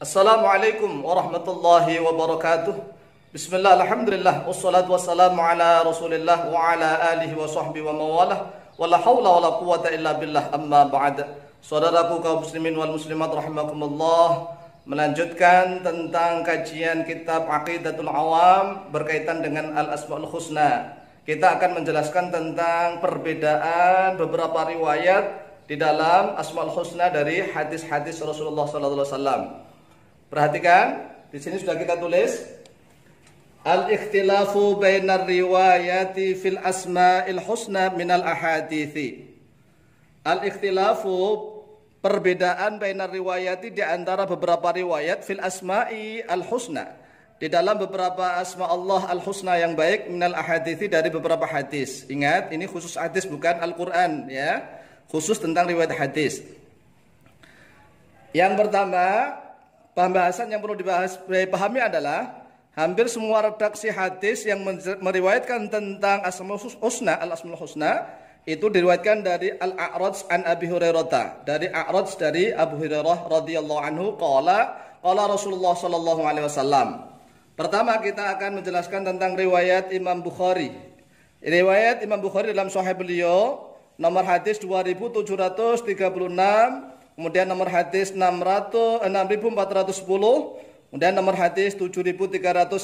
Assalamualaikum warahmatullahi wabarakatuh. Bismillah, alhamdulillah, wassalatu wassalamu ala rasulillah wa ala alihi wa sahbihi wa mawalah. Wa la hawla wa la quwata illa billah amma ba'd. Saudaraku kaum muslimin wal muslimat rahimakumullah. Melanjutkan tentang kajian kitab Aqidatul Awam berkaitan dengan Al-Asmaul Husna. Kita akan menjelaskan tentang perbedaan beberapa riwayat di dalam Asmaul Husna dari hadis-hadis Rasulullah sallallahu alaihi wasallam. Perhatikan, di sini sudah kita tulis Al-ikhtilafu bainar riwayati fil asma'il husna minal ahadithi. Al-ikhtilafu perbedaan bainar riwayati di antara beberapa riwayat fil asma'i al-husna. Di dalam beberapa asma Allah al-husna yang baik minal ahadithi dari beberapa hadis. Ingat, ini khusus hadis bukan Al-Qur'an ya. Khusus tentang riwayat hadis. Yang pertama, pembahasan yang perlu dibahas dipahami adalah hampir semua redaksi hadis yang meriwayatkan tentang asmaul husna al asmaul husna itu diriwayatkan dari al a'raj an abi hurairah. Dari a'raj dari abu hurairah radhiyallahu anhu qala qala rasulullah sallallahu alaihi wasallam. Pertama kita akan menjelaskan tentang riwayat Imam Bukhari. Riwayat Imam Bukhari dalam sahih beliau nomor hadis 2736 Kemudian nomor hadis 600, 6410. Kemudian nomor hadis 7392.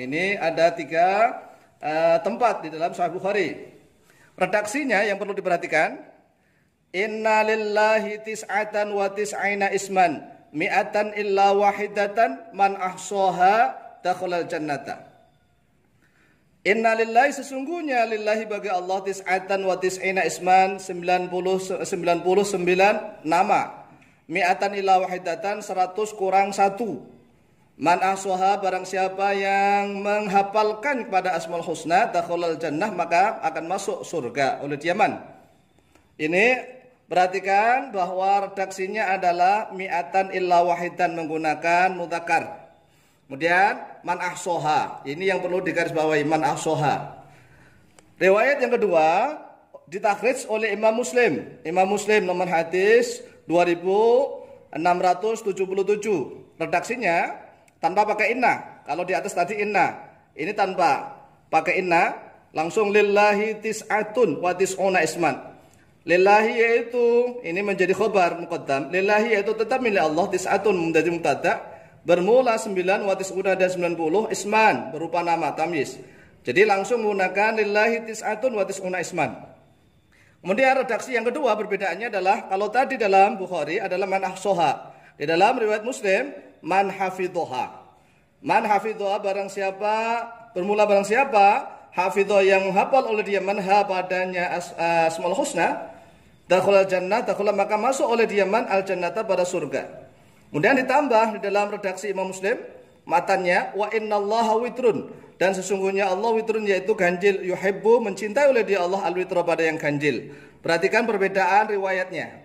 Ini ada tiga uh, tempat di dalam Sahih Bukhari. Redaksinya yang perlu diperhatikan. Inna lillahi tis'atan wa tis'aina isman. Mi'atan illa wahidatan man ahsoha dakhulal jannata. Inna lillahi sesungguhnya lillahi bagi Allah tis'atan wa tis'ina isman 90 99 nama. Mi'atan ila wahidatan 100 kurang 1. Man ahsoha barang siapa yang menghafalkan kepada Asmaul Husna dakhulal jannah maka akan masuk surga oleh diaman. Ini perhatikan bahwa redaksinya adalah mi'atan illa wahidan menggunakan mudakar. Kemudian man ahsoha. Ini yang perlu digarisbawahi man ahsoha. Riwayat yang kedua ditakhrij oleh Imam Muslim. Imam Muslim nomor hadis 2677. Redaksinya tanpa pakai inna. Kalau di atas tadi inna. Ini tanpa pakai inna. Langsung lillahi tis'atun wa tis'una isman. Lillahi yaitu ini menjadi khobar muqaddam. Lillahi yaitu tetap milik Allah tis'atun menjadi mutada bermula 9 watis udah ada 90 isman berupa nama tamyiz. Jadi langsung menggunakan lillahi tis'atun watis una isman. Kemudian redaksi yang kedua perbedaannya adalah kalau tadi dalam Bukhari adalah man ahsoha. Di dalam riwayat Muslim man hafidhoha. Man hafidhoha barang siapa bermula barang siapa hafidhoha yang menghafal oleh dia manha padanya as, asmaul husna dakhulal jannah dakhulal maka masuk oleh dia man al jannata pada surga. Kemudian ditambah di dalam redaksi Imam Muslim matanya wa innallaha witrun dan sesungguhnya Allah witrun yaitu ganjil yuhibbu mencintai oleh dia Allah al witra pada yang ganjil. Perhatikan perbedaan riwayatnya.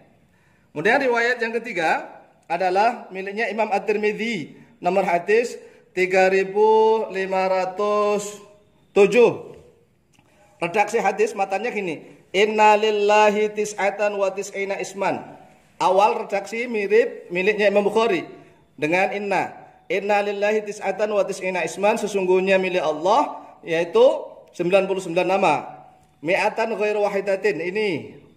Kemudian riwayat yang ketiga adalah miliknya Imam At-Tirmidzi nomor hadis 3507. Redaksi hadis matanya gini. Inna lillahi tis'atan wa tis'ina isman. Awal redaksi mirip miliknya Imam Bukhari dengan inna. Inna lillahi tis'atan wa tis'ina isman sesungguhnya milik Allah yaitu 99 nama. Mi'atan ghairu wahidatin. Ini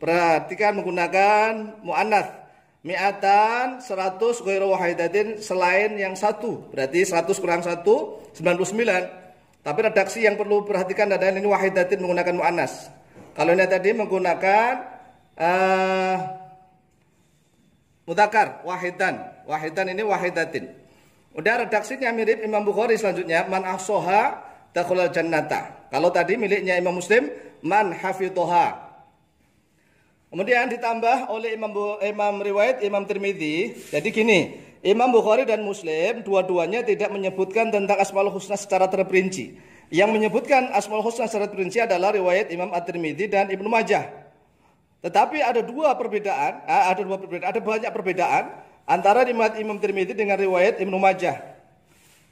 perhatikan menggunakan muannats. Mi'atan 100 ghairu wahidatin selain yang satu. Berarti 100 kurang 1 99. Tapi redaksi yang perlu perhatikan adalah ini wahidatin menggunakan muannas. Kalau ini tadi menggunakan uh, Mutakar, wahidan. Wahidan ini wahidatin. Udah redaksinya mirip Imam Bukhari selanjutnya. Man ahsoha dakhulal jannata. Kalau tadi miliknya Imam Muslim. Man hafidhoha. Kemudian ditambah oleh Imam, Imam riwayat Imam Tirmidzi. Jadi gini. Imam Bukhari dan Muslim dua-duanya tidak menyebutkan tentang Asmaul Husna secara terperinci. Yang menyebutkan Asmaul Husna secara terperinci adalah riwayat Imam At-Tirmidzi dan Ibnu Majah. Tetapi ada dua perbedaan, ada dua perbedaan, ada banyak perbedaan antara riwayat Imam Tirmidzi dengan riwayat Ibnu Majah.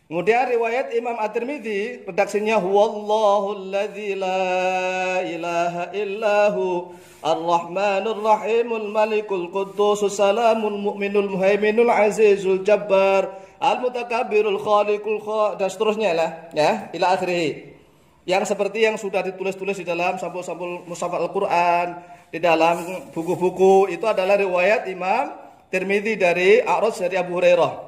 Kemudian riwayat Imam At-Tirmidzi redaksinya huwallahu alladzi la ilaha illahu ar-rahmanur rahimul malikul quddus salamul mu'minul muhaiminul azizul jabbar al-mutakabbirul khaliqul kha dan seterusnya lah ya ila akhirih. Yang seperti yang sudah ditulis-tulis di dalam sampul-sampul mushaf Al-Qur'an, di dalam buku-buku itu adalah riwayat Imam Tirmidzi dari A'raj dari Abu Hurairah.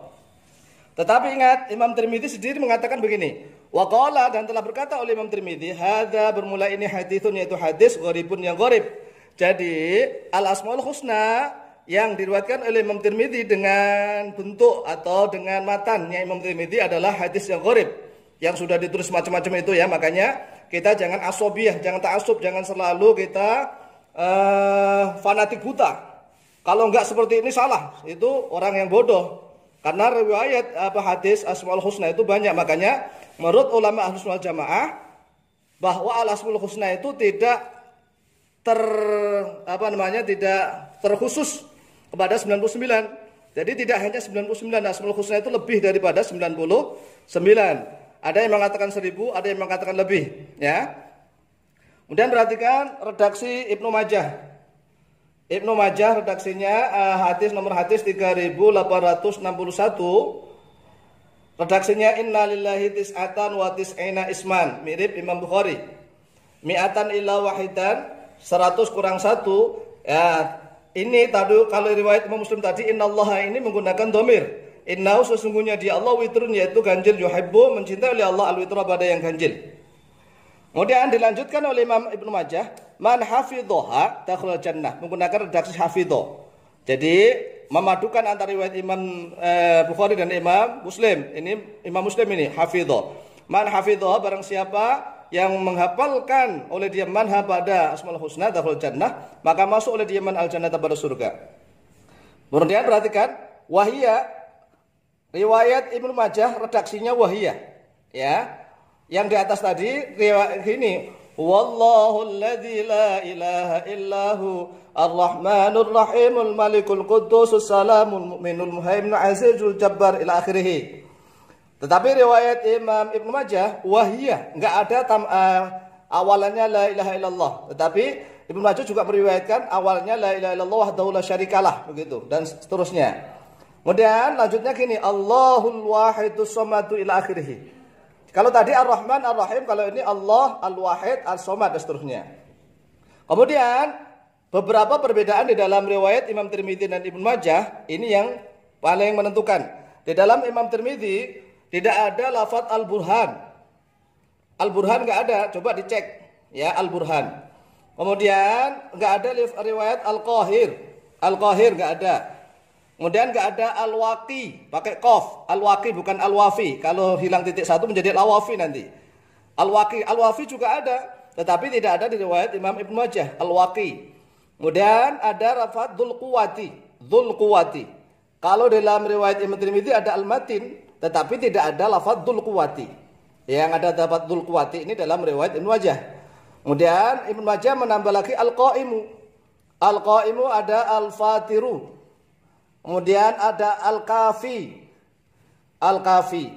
Tetapi ingat Imam Tirmidzi sendiri mengatakan begini. Waqala dan telah berkata oleh Imam Tirmidzi, hadza bermula ini hadithun yaitu hadis gharibun yang gharib. Jadi al asmaul husna yang diriwayatkan oleh Imam Tirmidzi dengan bentuk atau dengan matannya Imam Tirmidzi adalah hadis yang gharib yang sudah ditulis macam-macam itu ya. Makanya kita jangan asobiah, jangan ta'assub, jangan selalu kita uh, fanatik buta. Kalau enggak seperti ini salah, itu orang yang bodoh. Karena riwayat apa hadis Asmaul Husna itu banyak, makanya menurut ulama Ahlus Sunnah Jamaah bahwa Al Asmaul Husna itu tidak ter apa namanya tidak terkhusus kepada 99. Jadi tidak hanya 99 Asmaul Husna itu lebih daripada 99. Ada yang mengatakan 1000, ada yang mengatakan lebih, ya. Kemudian perhatikan redaksi Ibnu Majah. Ibnu Majah redaksinya uh, hadis nomor hadis 3861 redaksinya innalillahi tis'atan wa tis'ina isman. Mirip Imam Bukhari. Mi'atan illa wahidan 100 kurang 1 ya ini tadi kalau riwayat Imam Muslim tadi innallaha ini menggunakan domir innahu sesungguhnya dia Allah witrun yaitu ganjil yuhibbu mencintai oleh Allah al-witra pada yang ganjil Kemudian dilanjutkan oleh Imam Ibnu Majah, man hafidhoha dakhul jannah menggunakan redaksi hafidho. Jadi memadukan antara riwayat Imam eh, Bukhari dan Imam Muslim. Ini Imam Muslim ini hafidho. Man hafidhoha barang siapa yang menghafalkan oleh dia manha pada asmaul husna dakhul jannah, maka masuk oleh dia man al jannah pada surga. Kemudian perhatikan wahia riwayat Ibnu Majah redaksinya wahia ya yang di atas tadi riwayat ini Wallahu alladzi la ilaha illahu Ar-Rahmanur Rahimul Malikul Quddus Salamul Mu'minul Muhaiminul Azizul Jabbar ila akhirih. Tetapi riwayat Imam Ibnu Majah wahiyah enggak ada tam, uh, awalannya la ilaha illallah. Tetapi Ibnu Majah juga meriwayatkan awalnya la ilaha illallah wahdahu la syarikalah begitu dan seterusnya. Kemudian lanjutnya gini Allahul wahidus samadu ila akhirih. Kalau tadi Ar-Rahman, Ar-Rahim, kalau ini Allah, Al-Wahid, Al-Somad dan seterusnya. Kemudian beberapa perbedaan di dalam riwayat Imam Tirmidzi dan Ibnu Majah ini yang paling menentukan. Di dalam Imam Tirmidzi tidak ada lafaz Al-Burhan. Al-Burhan nggak ada, coba dicek ya Al-Burhan. Kemudian nggak ada riwayat Al-Qahir. Al-Qahir nggak ada. Kemudian nggak ada al-waqi, pakai kof. Al-waqi bukan al-wafi. Kalau hilang titik satu menjadi al-wafi nanti. Al-waqi, al-wafi juga ada, tetapi tidak ada di riwayat Imam Ibnu Majah. Al-waqi. Kemudian ada rafat dzul quwati. Kalau dalam riwayat Imam Tirmidzi ada al-matin, tetapi tidak ada lafaz dzul quwati. Yang ada dapat dzul quwati ini dalam riwayat Ibnu Majah. Kemudian Ibnu Majah menambah lagi al-qaimu. Al-qaimu ada al-fatiru, Kemudian ada al-kafi. Al-kafi.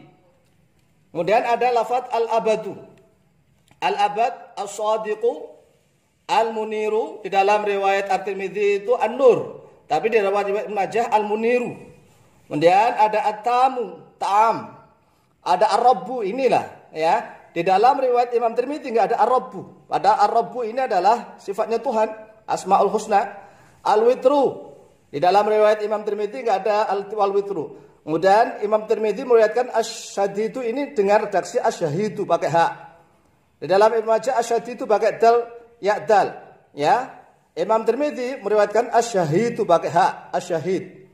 Kemudian ada lafaz al-abadu. Al-abad as-sadiqu al-muniru di dalam riwayat At-Tirmidzi itu an-nur, tapi di riwayat Ibnu Majah al-muniru. Kemudian ada at-tamu, ta'am. Ada ar-rabbu inilah ya. Di dalam riwayat Imam Tirmidzi enggak ada ar-rabbu. Pada ar-rabbu ini adalah sifatnya Tuhan, Asmaul Husna. Al-witru di dalam riwayat Imam Tirmidzi enggak ada al-wal witru. Kemudian Imam Tirmidzi meriwayatkan asyhadu ini dengan redaksi asyahidu pakai hak. Di dalam Ibnu Majah asyhadu pakai dal ya dal, ya. Imam Tirmidzi meriwayatkan asyahidu pakai hak, asyahid.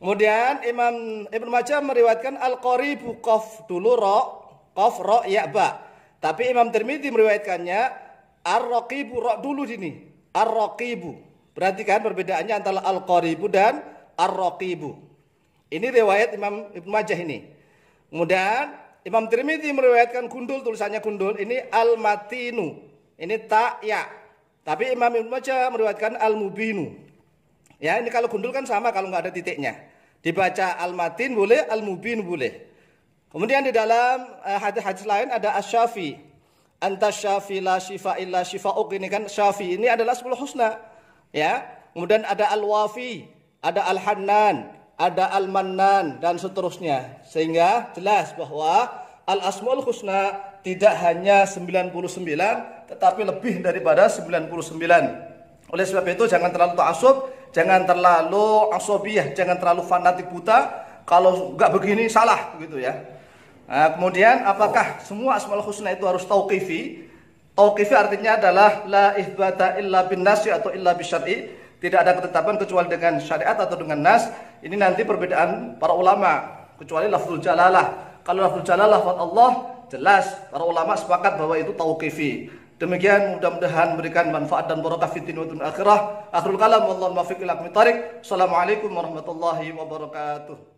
Kemudian Imam Ibnu Majah meriwayatkan al-qaribu qaf dulu ro, qaf ro ya ba. Tapi Imam Tirmidzi meriwayatkannya ar-raqibu ro dulu sini. Ar-raqibu. Perhatikan perbedaannya antara Al-Qaribu dan Ar-Raqibu. Ini riwayat Imam Ibnu Majah ini. Kemudian Imam Tirmidzi meriwayatkan gundul tulisannya gundul ini Al-Matinu. Ini tak ya. Tapi Imam Ibnu Majah meriwayatkan Al-Mubinu. Ya, ini kalau gundul kan sama kalau nggak ada titiknya. Dibaca Al-Matin boleh, Al-Mubin boleh. Kemudian di dalam uh, hadis-hadis lain ada asyafi. Anta syafi la syifa illa syifa'uk ini kan syafi ini adalah sepuluh husna. Ya. Kemudian ada al-wafi, ada al-hannan, ada al-mannan dan seterusnya. Sehingga jelas bahwa al-asmaul husna tidak hanya 99 tetapi lebih daripada 99. Oleh sebab itu jangan terlalu ta'assub, jangan terlalu asobiyah, jangan terlalu fanatik buta. Kalau nggak begini salah begitu ya. Nah, kemudian apakah semua asmaul husna itu harus tauqifi? Tauqifi artinya adalah la ihbata illa bin nasi atau illa bisyar'i. Tidak ada ketetapan kecuali dengan syariat atau dengan nas. Ini nanti perbedaan para ulama. Kecuali lafzul jalalah. Kalau lafzul jalalah lafaz Allah jelas para ulama sepakat bahwa itu tauqifi. Demikian mudah-mudahan memberikan manfaat dan barakah fitin wa akhirah. Akhirul kalam wallahu muwaffiq ila Assalamualaikum warahmatullahi wabarakatuh.